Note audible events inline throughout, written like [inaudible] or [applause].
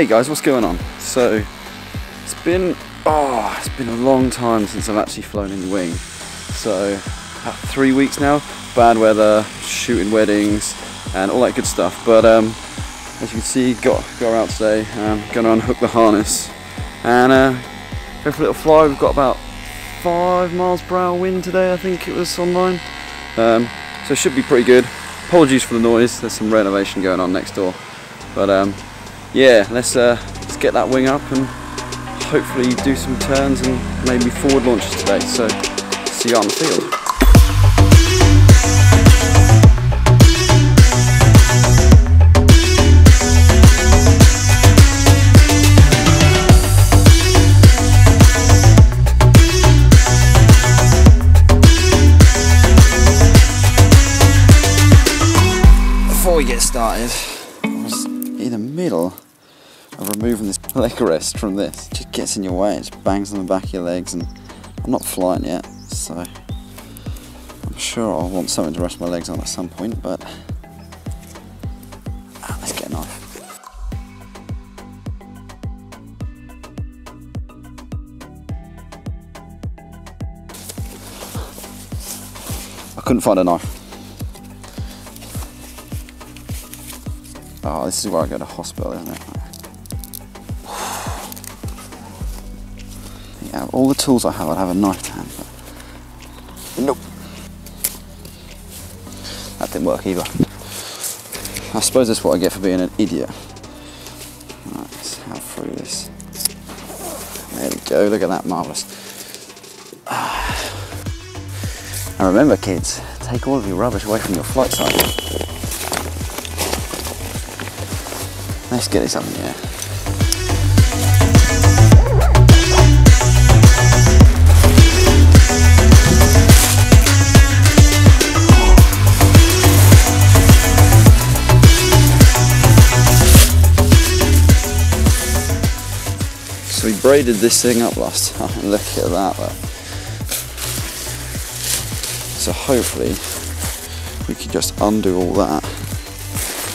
Hey guys, what's going on? So, it's been, oh, it's been a long time since I've actually flown in the wing. So, about three weeks now, bad weather, shooting weddings, and all that good stuff. But um, as you can see, got go out today, um, gonna unhook the harness, and uh, go for a little fly. We've got about five miles per hour wind today, I think it was online. Um, so it should be pretty good. Apologies for the noise, there's some renovation going on next door. But um, yeah, let's uh, let's get that wing up and hopefully do some turns and maybe forward launches today. So see you on the field. Before we get started, middle of removing this [laughs] leg rest from this. It just gets in your way, it just bangs on the back of your legs and I'm not flying yet, so I'm sure I'll want something to rest my legs on at some point, but let's get a knife. I couldn't find a knife. This is where I go to hospital, isn't it? [sighs] Yeah, all the tools I have, I'd have a knife to hand, but nope. That didn't work either. I suppose that's what I get for being an idiot. Right, let's have through this. There we go, look at that, marvellous. [sighs] And remember kids, take all of your rubbish away from your flight site. Let's get this up in the air. So we braided this thing up last time. [laughs] Look at that. So hopefully we can just undo all that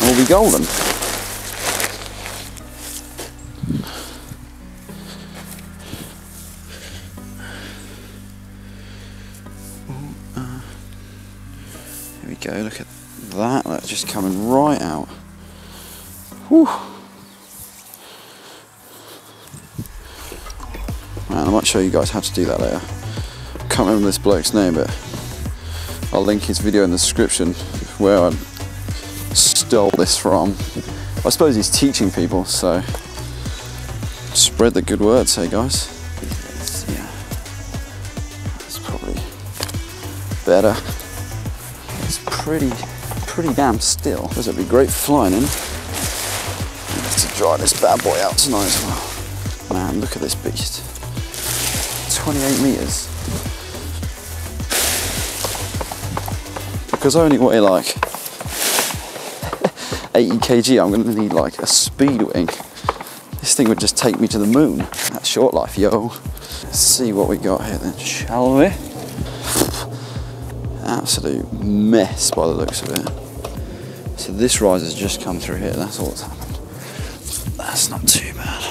and we'll be golden. Look at that, that's just coming right out. Whew. Man, I might show you guys how to do that later. Can't remember this bloke's name, but I'll link his video in the description where I stole this from. I suppose he's teaching people, so spread the good word, say guys. Yeah, that's probably better. Pretty, pretty damn still. This would be great flying in. To dry this bad boy out tonight as well. Man, look at this beast. 28 meters. Because I only weigh like [laughs] 80 kg, I'm gonna need like a speed wing. This thing would just take me to the moon. That's short life, yo. Let's see what we got here then, shall we? Absolute mess by the looks of it. So this rise has just come through here, that's all that's happened. That's not too bad.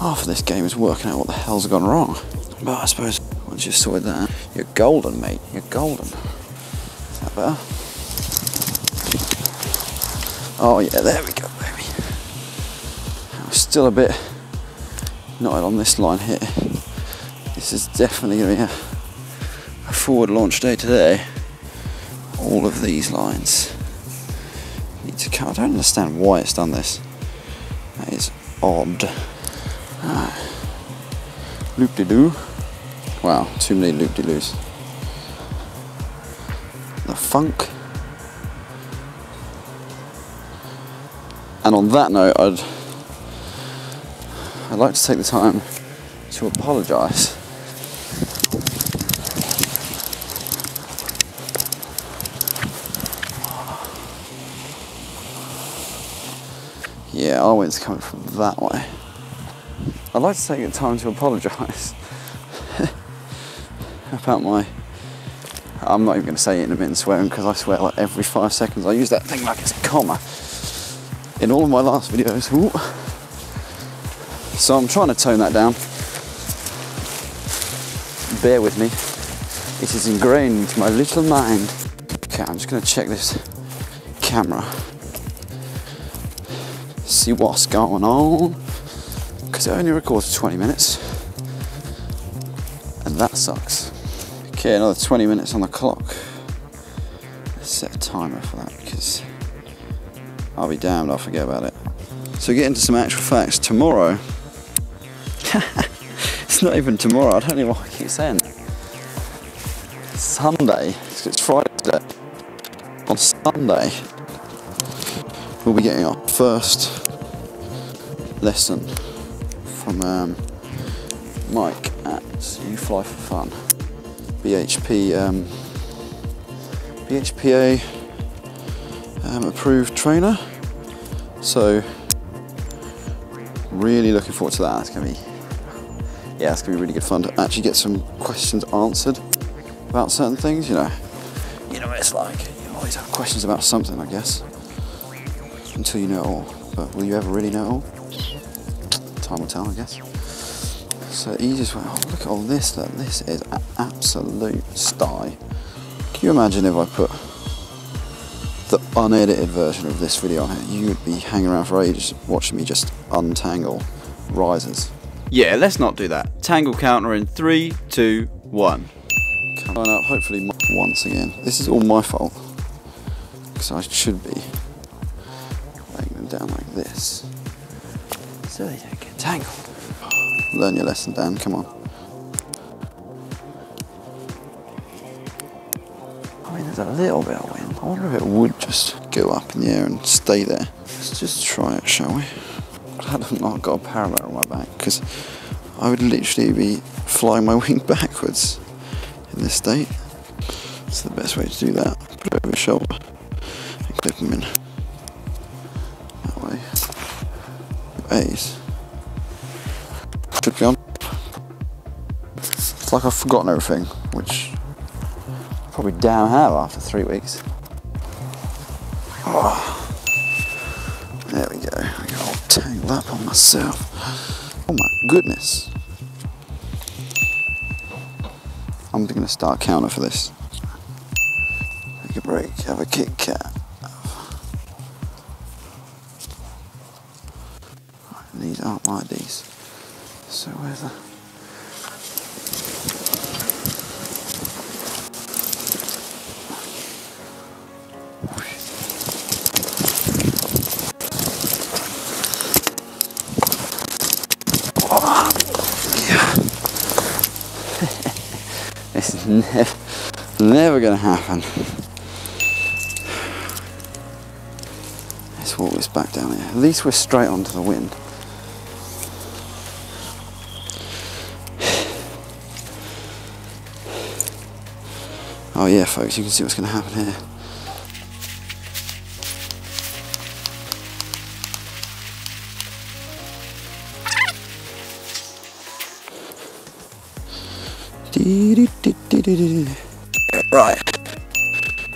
Half of this game is working out what the hell's gone wrong. But I suppose once you've sorted that, you're golden, mate. You're golden. Is that better? Oh yeah, there we go, baby. I'm still a bit knotted on this line here. This is definitely to be a forward launch day today. All of these lines need to come. I don't understand why it's done this. That is odd. Ah. Loop de doo. Wow, too many loop de loos. The funk. And on that note, I'd I'd like to take the time to apologise. Yeah, our coming from that way. I'd like to take the time to apologise [laughs] about my. I'm not even going to say it in a intermittent swearing because I swear like every five seconds. I use that thing like it's a comma in all of my last videos. Ooh. So I'm trying to tone that down. Bear with me. It is ingrained into my little mind. Okay, I'm just gonna check this camera. See what's going on. Because it only records 20 minutes. And that sucks. Okay, another 20 minutes on the clock. Let's set a timer for that because I'll be damned, I'll forget about it. So get into some actual facts. Tomorrow, [laughs] it's not even tomorrow, I don't know why I keep saying. Sunday, it's Friday today. On Sunday, we'll be getting our first lesson from um, Mike at You Fly for Fun. BHP, um, BHPA um, approved trainer. So really looking forward to that. It's gonna be yeah, it's gonna be really good fun to actually get some questions answered about certain things. You know, you know what it's like. You always have questions about something, I guess, until you know it all. But will you ever really know it all? Time will tell, I guess. So easiest way. Oh, look at all this. Look, this is an absolute sty. Can you imagine if I put the unedited version of this video on here? You would be hanging around for ages watching me just untangle risers. Yeah, let's not do that. Tangle counter in three, two, one. Coming up, hopefully once again. This is all my fault because I should be this so they don't get tangled. Learn your lesson, Dan. Come on. I mean, there's a little bit of wind. I wonder if it would just go up in the air and stay there. Let's just try it, shall we? [laughs] Glad I've not got a paramotor on my back because I would literally be flying my [laughs] wing backwards in this state. It's the best way to do that. Put it over your shoulder and clip them in. Should be on. It's like I've forgotten everything, which probably damn have after three weeks. Oh. There we go. I got all tangled up on myself. Oh my goodness. I'm going to start counter for this. Take a break, have a Kit Kat. Aren't my these. So where's the... Is never, to happen. Let's walk this back down here. At least we're straight onto the wind. Oh yeah, folks, you can see what's going to happen here. Right,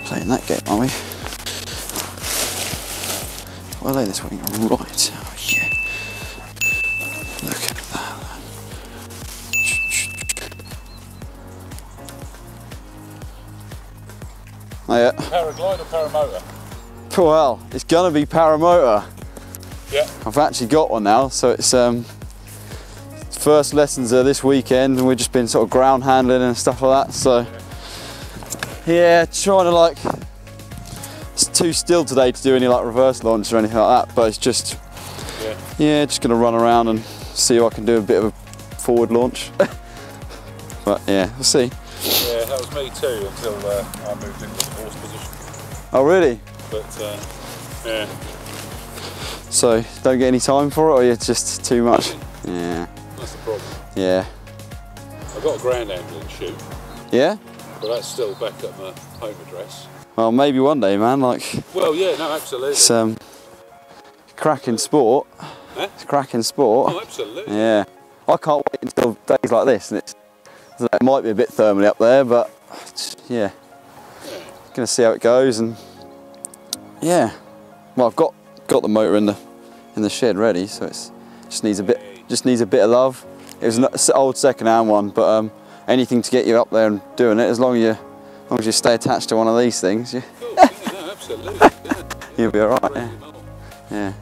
playing that game, are we? Well, lay this wing right. Yeah. Paraglide or paramotor? Well, it's gonna be paramotor. Yeah. I've actually got one now, so it's um first lessons are this weekend and we've just been sort of ground handling and stuff like that. So yeah, trying to like it's too still today to do any like reverse launch or anything like that, but it's just Yeah. yeah, just gonna run around and see if I can do a bit of a forward launch. [laughs] but yeah, we'll see. That was me too until uh, I moved into the horse position. Oh really? But uh, yeah, So don't get any time for it or it's just too much? Yeah. that's the problem. Yeah. I've got a ground handling chute, Yeah? but that's still back at my home address. Well maybe one day man, like Well, yeah, no, absolutely. It's um, cracking sport. Huh? It's cracking sport. oh, absolutely. Yeah. I can't wait until days like this, and it's it might be a bit thermally up there, but yeah, gonna see how it goes, and yeah. Well, I've got got the motor in the in the shed ready, so it's just needs a bit just needs a bit of love. It was an old second-hand one, but um, anything to get you up there and doing it, as long as you, as long as you stay attached to one of these things, you, [laughs] you'll be all right. Yeah. yeah.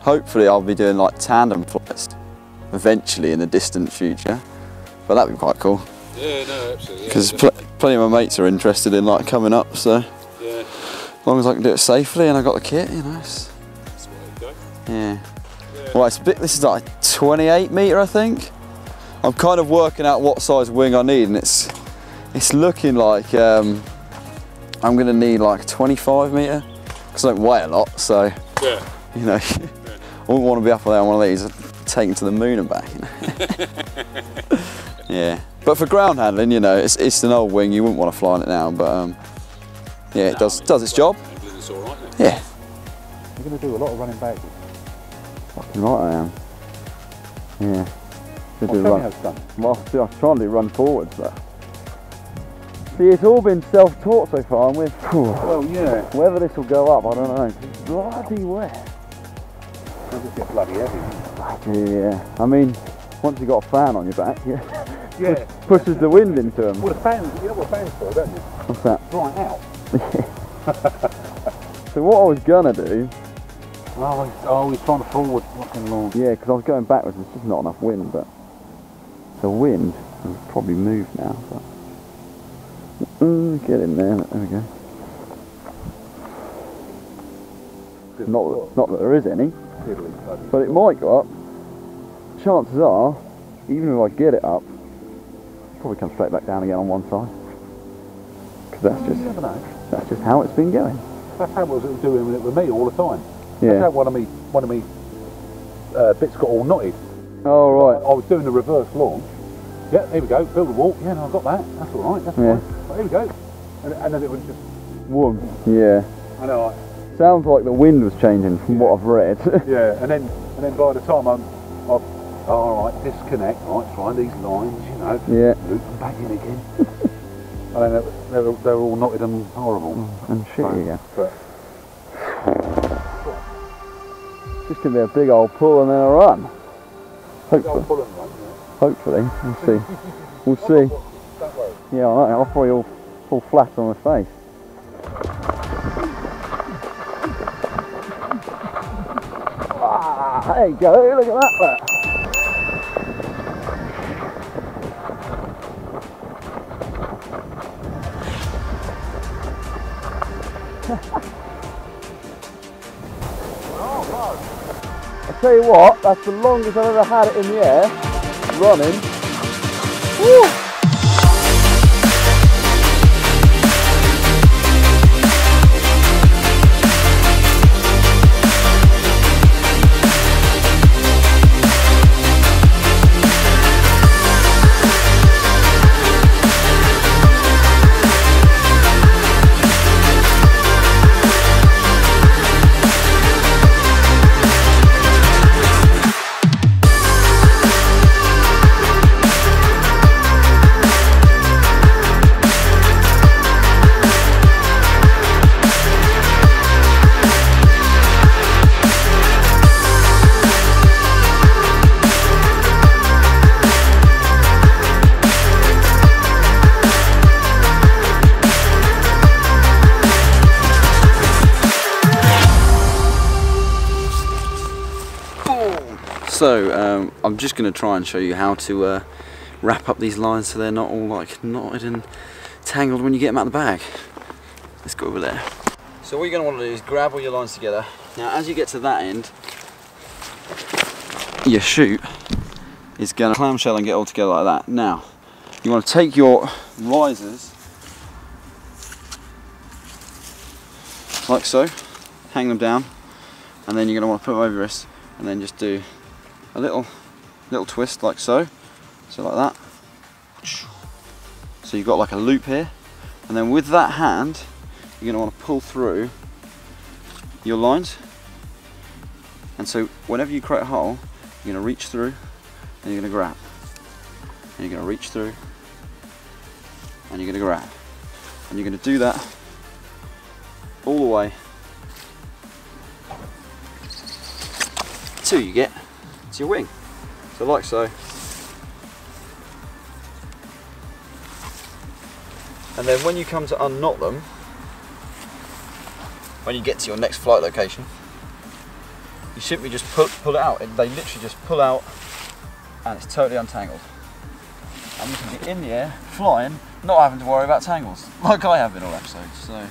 Hopefully, I'll be doing like tandem flights eventually in the distant future, but that'd be quite cool. Yeah, no, absolutely. Because yeah, pl- plenty of my mates are interested in like coming up, so yeah. as long as I can do it safely and I got the kit, you know. It's, that's go. yeah. Yeah. Well, it's a bit. This is like 28 meter, I think. I'm kind of working out what size wing I need, and it's it's looking like um, I'm gonna need like 25 meter because I don't weigh a lot, so Yeah, you know [laughs] I wouldn't want to be up there on one of these, taken to the moon and back. You know? [laughs] [laughs] yeah, but for ground handling, you know, it's it's an old wing. You wouldn't want to fly on it now, but um, yeah, it does does its job. it's all right now. Yeah, You're going to do a lot of running back. fucking right I am. Yeah. Should do run- how it's done. Well, see, I'm trying to run forwards, but see, it's all been self-taught so far, and with Well, yeah. whether this will go up, I don't know. It's bloody wet. It'll just get bloody heavy. Yeah, I mean, once you've got a fan on your back, [laughs] yeah, Yeah. pushes the wind into them. Well, the fans, you know what fans for, don't you? What's that? Right out. [laughs] So what I was gonna do, Oh, he's, oh, he's trying to forward fucking lawn. yeah, because I was going backwards, there's just not enough wind, but the wind has probably moved now. But Mm, get in there. There we go. Not that, not that there is any. But it might go up. Chances are, even if I get it up, it'll probably come straight back down again on one side. Because that's You just that's just how it's been going. That's how it was doing it with me all the time. That's Yeah. how one of me, one of me uh, bits got all knotted. Oh right. I was doing the reverse launch. Yeah, here we go. Build a wall. Yeah, no, I got that. That's all right. That's Yeah. fine. Right, here we go. And, and then it was just. Whoom. Yeah. I know. I, Sounds like the wind was changing from what I've read. [laughs] Yeah, and then and then by the time I'm, I've, all right, disconnect, right, find these lines, you know, yeah. loop them back in again. [laughs] and then they're, they're, they're all knotted and horrible. And shit again. But Just gonna be a big old pull and then a run. Hopefully. right, yeah. Hopefully. We'll see. [laughs] We'll see. Yeah, I know. I'll probably all fall flat on my face. Ah, there you go. Look at that. I tell you what, that's the longest I've ever had it in the air, running. Woo! So um, I'm just going to try and show you how to uh, wrap up these lines so they're not all like knotted and tangled when you get them out of the bag. Let's go over there. So what you're going to want to do is grab all your lines together. Now as you get to that end, your chute is going to clamshell and get all together like that. Now you want to take your risers like so, hang them down, and then you're going to want to put them over your wrist and then just do a little little twist like so. So like that. So you've got like a loop here. And then with that hand you're going to want to pull through your lines. And so whenever you create a hole you're going to reach through and you're going to grab. And you're going to reach through and you're going to grab. And you're going to do that all the way till you get to your wing. So like so. And then when you come to unknot them, when you get to your next flight location, you simply just pull, pull it out. And they literally just pull out and it's totally untangled. And you can be in the air, flying, not having to worry about tangles, [laughs] like I have in all episodes. So.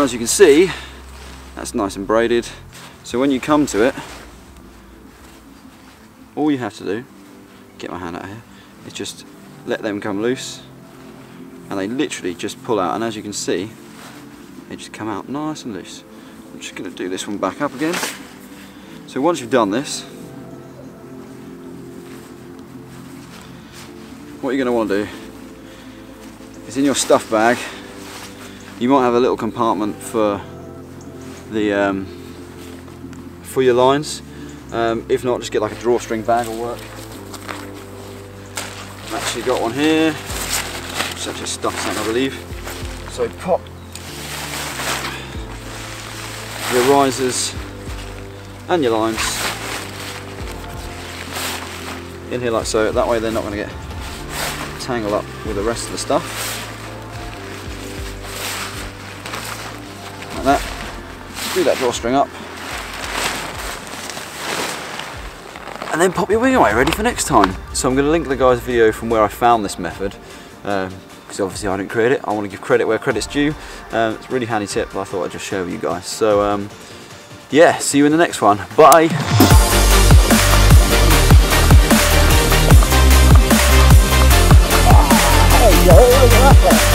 Now as you can see, that's nice and braided. So when you come to it, all you have to do, get my hand out here, is just let them come loose and they literally just pull out and as you can see, they just come out nice and loose. I'm just going to do this one back up again. So once you've done this, what you're going to want to do is in your stuff bag, you might have a little compartment for the um, for your lines. Um, if not, just get like a drawstring bag will work. I've actually got one here, actually stuffs in, I believe. So pop your risers and your lines in here like so. That way they're not going to get tangled up with the rest of the stuff. Screw that drawstring up and then pop your wing away ready for next time. So I'm going to link the guy's video from where I found this method because um, obviously I didn't create it. I want to give credit where credit's due. Um, it's a really handy tip I thought I'd just share with you guys. So um, yeah, see you in the next one. Bye! Hey,